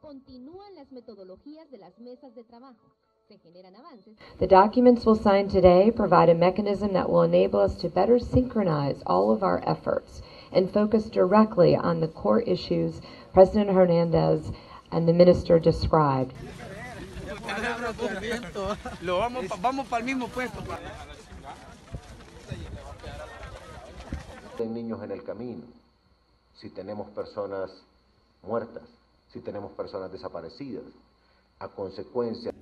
Continúan las metodologías de las mesas de trabajo. Se generan avances. The documents we'll sign today provide a mechanism that will enable us to better synchronize all of our efforts and focus directly on the core issues President Hernandez and the minister described. Niños en el camino, si tenemos personas muertas, si tenemos personas desaparecidas, a consecuencia